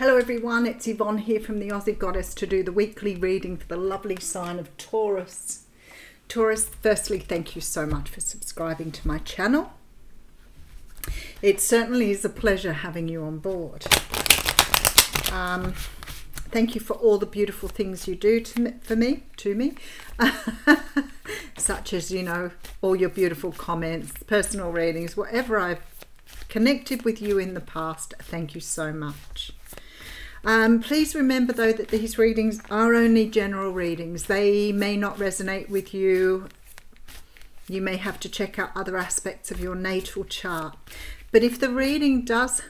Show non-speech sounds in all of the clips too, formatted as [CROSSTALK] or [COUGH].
Hello everyone, it's Yvonne here from the Aussie Goddess to do the weekly reading for the lovely sign of Taurus. Taurus, firstly, thank you so much for subscribing to my channel. It certainly is a pleasure having you on board. Um, thank you for all the beautiful things you do to me, for me, to me, [LAUGHS] such as, you know, all your beautiful comments, personal readings, whatever I've connected with you in the past. Thank you so much. Um, please remember though that these readings are only general readings. They may not resonate with you. You may have to check out other aspects of your natal chart. But if the reading does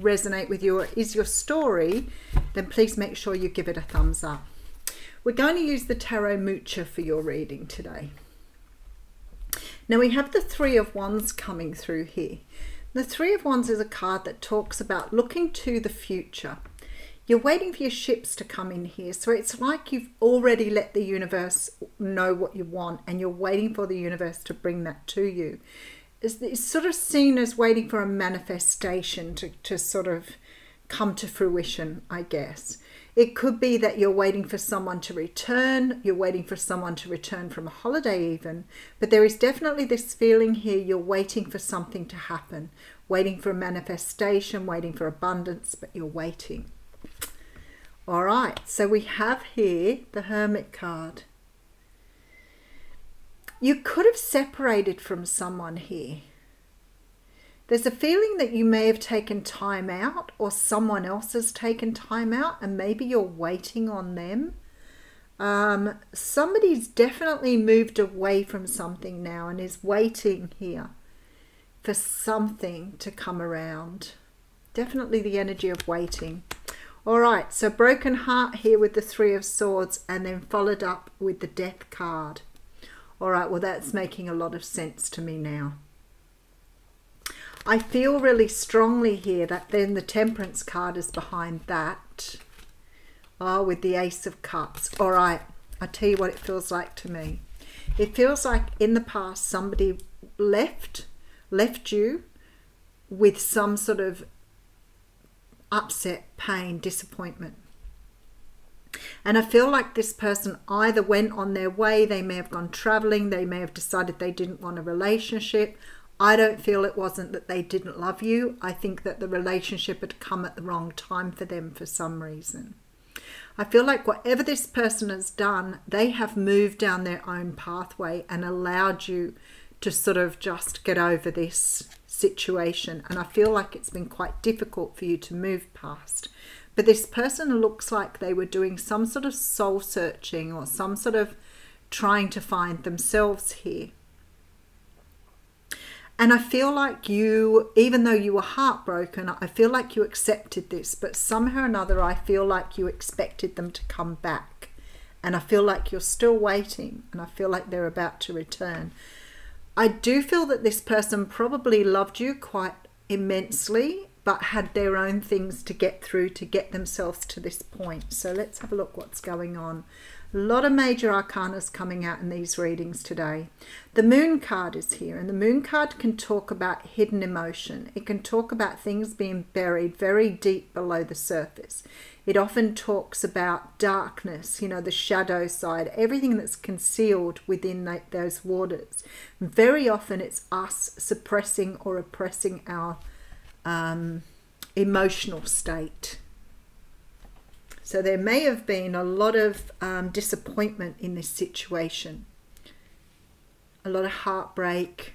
resonate with you or is your story, then please make sure you give it a thumbs up. We're going to use the Tarot Mucha for your reading today. Now we have the Three of Wands coming through here. The Three of Wands is a card that talks about looking to the future. You're waiting for your ships to come in here. So it's like you've already let the universe know what you want and you're waiting for the universe to bring that to you. It's, sort of seen as waiting for a manifestation to, to sort of come to fruition, I guess. It could be that you're waiting for someone to return, you're waiting for someone to return from a holiday, even. But there is definitely this feeling here you're waiting for something to happen, waiting for a manifestation, waiting for abundance, but you're waiting. All right, so we have here the Hermit card. You could have separated from someone here. There's a feeling that you may have taken time out or someone else has taken time out and maybe you're waiting on them. Um, somebody's definitely moved away from something now and is waiting here for something to come around. Definitely the energy of waiting. All right, so broken heart here with the Three of Swords and then followed up with the Death card. All right, well, that's making a lot of sense to me now. I feel really strongly here that then the Temperance card is behind that. Oh, with the Ace of Cups. All right, I'll tell you what it feels like to me. It feels like in the past somebody left, left you with some sort of upset, pain, disappointment. And I feel like this person either went on their way, they may have gone traveling, they may have decided they didn't want a relationship. I don't feel it wasn't that they didn't love you. I think that the relationship had come at the wrong time for them for some reason. I feel like whatever this person has done, they have moved down their own pathway and allowed you to sort of just get over this situation. And I feel like it's been quite difficult for you to move past. But this person looks like they were doing some sort of soul searching or some sort of trying to find themselves here. And I feel like you, even though you were heartbroken, I feel like you accepted this, but somehow or another, I feel like you expected them to come back. And I feel like you're still waiting, and I feel like they're about to return. I do feel that this person probably loved you quite immensely, but had their own things to get through to get themselves to this point. So let's have a look what's going on. A lot of major arcanas coming out in these readings today. The moon card is here, and the moon card can talk about hidden emotion. It can talk about things being buried very deep below the surface. It often talks about darkness, you know, the shadow side, everything that's concealed within those waters. Very often it's us suppressing or oppressing our um, emotional state. So there may have been a lot of um, disappointment in this situation, a lot of heartbreak.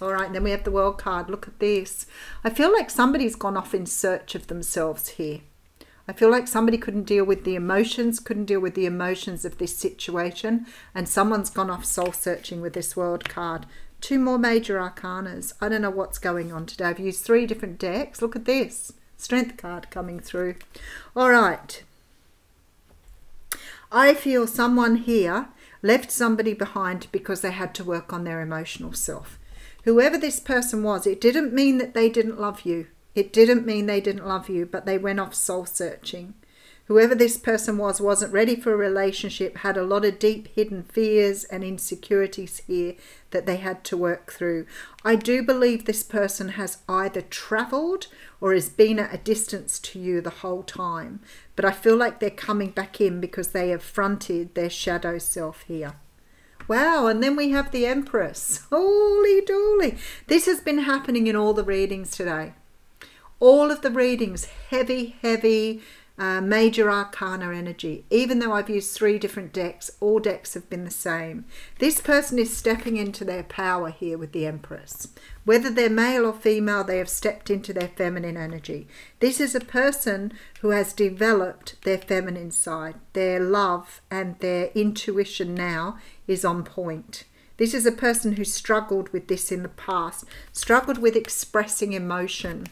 All right, then we have the world card. Look at this. I feel like somebody's gone off in search of themselves here. I feel like somebody couldn't deal with the emotions, couldn't deal with the emotions of this situation, and someone's gone off soul searching with this world card. Two more major arcanas. I don't know what's going on today. I've used three different decks. Look at this. Strength card coming through. All right. I feel someone here left somebody behind because they had to work on their emotional self. Whoever this person was, it didn't mean that they didn't love you. It didn't mean they didn't love you, but they went off soul searching. Whoever this person was wasn't ready for a relationship, had a lot of deep hidden fears and insecurities here that they had to work through. I do believe this person has either traveled or has been at a distance to you the whole time, but I feel like they're coming back in because they have fronted their shadow self here. Wow, and then we have the Empress. [LAUGHS] Holy dooly. This has been happening in all the readings today. All of the readings, heavy, heavy, uh, major arcana energy. Even though I've used three different decks, all decks have been the same. This person is stepping into their power here with the Empress. Whether they're male or female, they have stepped into their feminine energy. This is a person who has developed their feminine side. Their love and their intuition now is on point. This is a person who struggled with this in the past, struggled with expressing emotion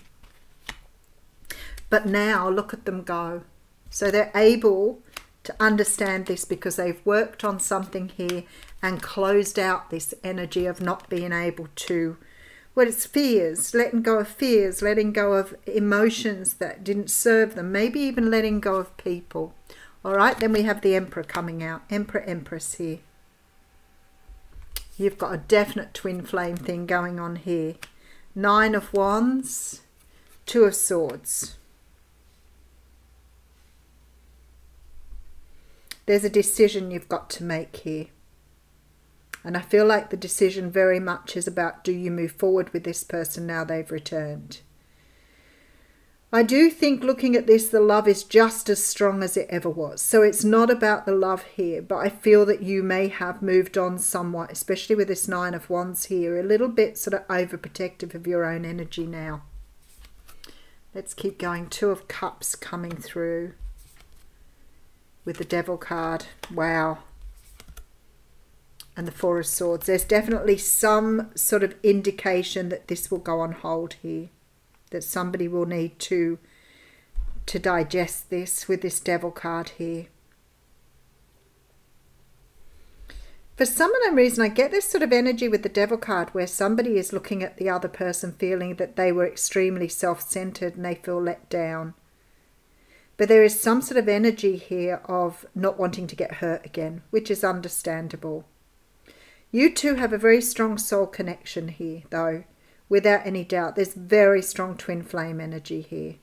but now look at them go. So they're able to understand this because they've worked on something here and closed out this energy of not being able to well it's fears letting go of fears letting go of emotions that didn't serve them maybe even letting go of people. All right then we have the emperor coming out emperor empress here. You've got a definite twin flame thing going on here. Nine of wands two of swords there's a decision you've got to make here. And I feel like the decision very much is about do you move forward with this person now they've returned? I do think looking at this, the love is just as strong as it ever was. So it's not about the love here, but I feel that you may have moved on somewhat, especially with this Nine of Wands here, a little bit sort of overprotective of your own energy now. Let's keep going. Two of Cups coming through with the Devil card. Wow. And the Four of Swords. There's definitely some sort of indication that this will go on hold here. That somebody will need to to digest this with this Devil card here. For some unknown reason, I get this sort of energy with the Devil card where somebody is looking at the other person feeling that they were extremely self-centered and they feel let down. But there is some sort of energy here of not wanting to get hurt again, which is understandable. You two have a very strong soul connection here, though, without any doubt. There's very strong twin flame energy here.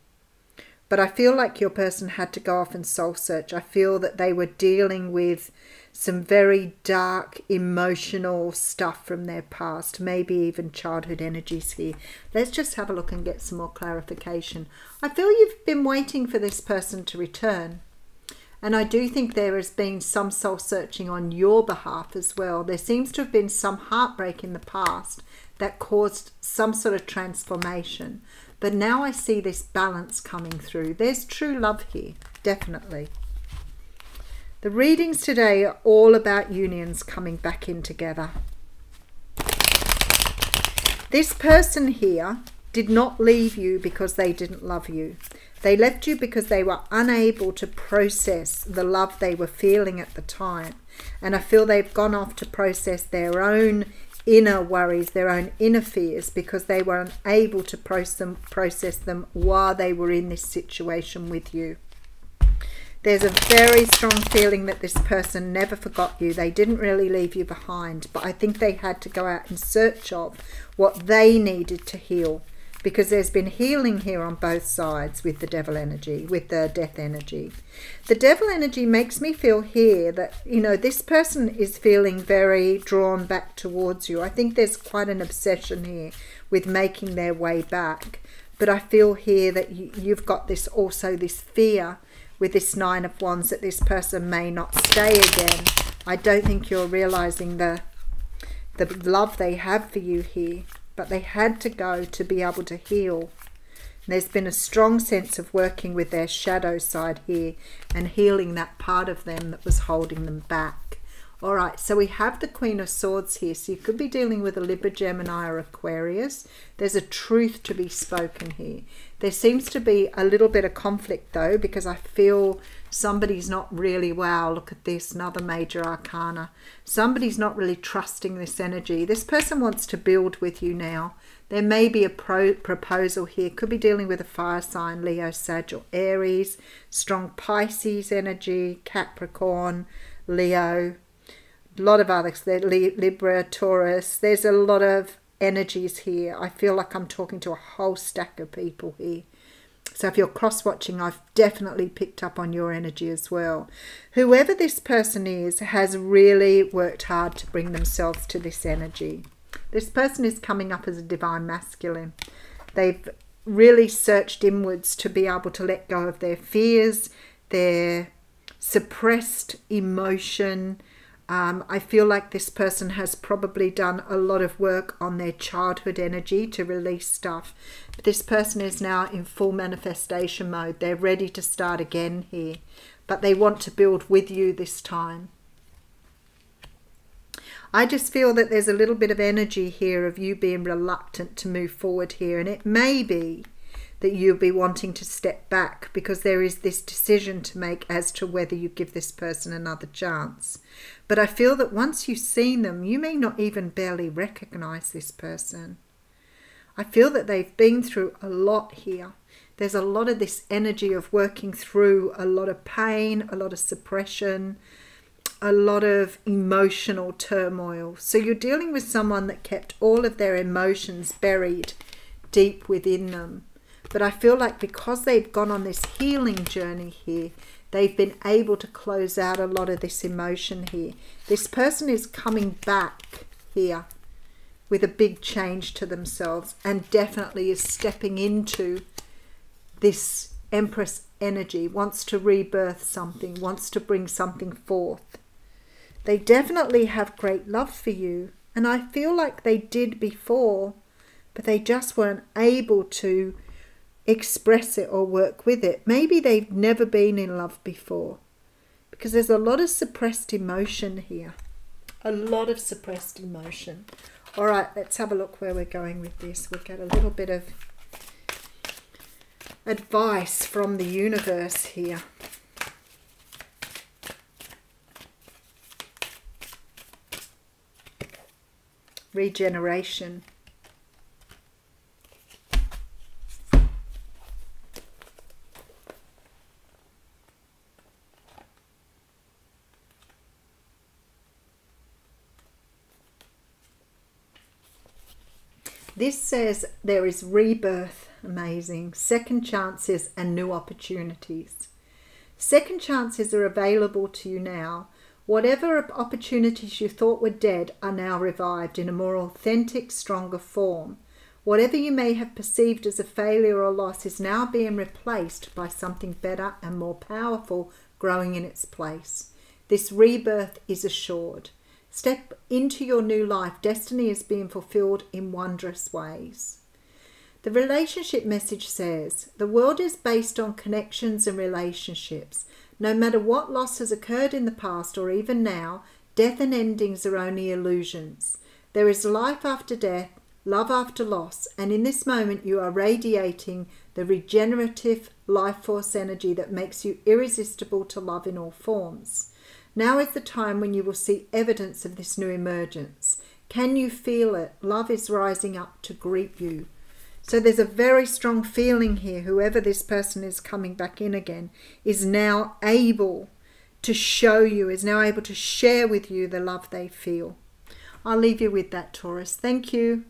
But I feel like your person had to go off and soul search. I feel that they were dealing with some very dark emotional stuff from their past, maybe even childhood energies here. Let's just have a look and get some more clarification. I feel you've been waiting for this person to return. And I do think there has been some soul searching on your behalf as well. There seems to have been some heartbreak in the past that caused some sort of transformation. But now I see this balance coming through. There's true love here, definitely. The readings today are all about unions coming back in together. This person here did not leave you because they didn't love you. They left you because they were unable to process the love they were feeling at the time. And I feel they've gone off to process their own inner worries, their own inner fears, because they were unable to process them while they were in this situation with you. There's a very strong feeling that this person never forgot you. They didn't really leave you behind, but I think they had to go out in search of what they needed to heal because there's been healing here on both sides with the devil energy, with the death energy. The devil energy makes me feel here that, you know, this person is feeling very drawn back towards you. I think there's quite an obsession here with making their way back. But I feel here that you, you've got this also this fear with this Nine of Wands that this person may not stay again. I don't think you're realizing the the love they have for you here, but they had to go to be able to heal. And there's been a strong sense of working with their shadow side here and healing that part of them that was holding them back. All right, so we have the Queen of Swords here. So you could be dealing with a Libra, Gemini, or Aquarius. There's a truth to be spoken here. There seems to be a little bit of conflict though, because I feel somebody's not really, wow, look at this, another major arcana. Somebody's not really trusting this energy. This person wants to build with you now. There may be a pro- proposal here. Could be dealing with a fire sign, Leo, Sag, or Aries. Strong Pisces energy, Capricorn, Leo. A lot of others. Libra, Taurus. There's a lot of energies here. I feel like I'm talking to a whole stack of people here. So if you're cross watching, I've definitely picked up on your energy as well. Whoever this person is has really worked hard to bring themselves to this energy. This person is coming up as a divine masculine. They've really searched inwards to be able to let go of their fears, their suppressed emotion, um, I feel like this person has probably done a lot of work on their childhood energy to release stuff. But this person is now in full manifestation mode. They're ready to start again here, but they want to build with you this time. I just feel that there's a little bit of energy here of you being reluctant to move forward here, and it may be that you'll be wanting to step back because there is this decision to make as to whether you give this person another chance. But I feel that once you've seen them, you may not even barely recognize this person. I feel that they've been through a lot here. There's a lot of this energy of working through a lot of pain, a lot of suppression, a lot of emotional turmoil. So you're dealing with someone that kept all of their emotions buried deep within them. But I feel like because they've gone on this healing journey here, they've been able to close out a lot of this emotion here. This person is coming back here with a big change to themselves and definitely is stepping into this Empress energy, wants to rebirth something, wants to bring something forth. They definitely have great love for you, and I feel like they did before, but they just weren't able to express it or work with it. Maybe they've never been in love before because there's a lot of suppressed emotion here. A lot of suppressed emotion. All right, let's have a look where we're going with this. We'll get a little bit of advice from the universe here. Regeneration. This says there is rebirth, amazing, second chances, and new opportunities. Second chances are available to you now. Whatever opportunities you thought were dead are now revived in a more authentic, stronger form. Whatever you may have perceived as a failure or loss is now being replaced by something better and more powerful growing in its place. This rebirth is assured. Step into your new life. Destiny is being fulfilled in wondrous ways. The relationship message says the world is based on connections and relationships. No matter what loss has occurred in the past or even now, death and endings are only illusions. There is life after death, love after loss, and in this moment you are radiating the regenerative life force energy that makes you irresistible to love in all forms. Now is the time when you will see evidence of this new emergence. Can you feel it? Love is rising up to greet you. So there's a very strong feeling here. Whoever this person is coming back in again is now able to show you, is now able to share with you the love they feel. I'll leave you with that, Taurus. Thank you.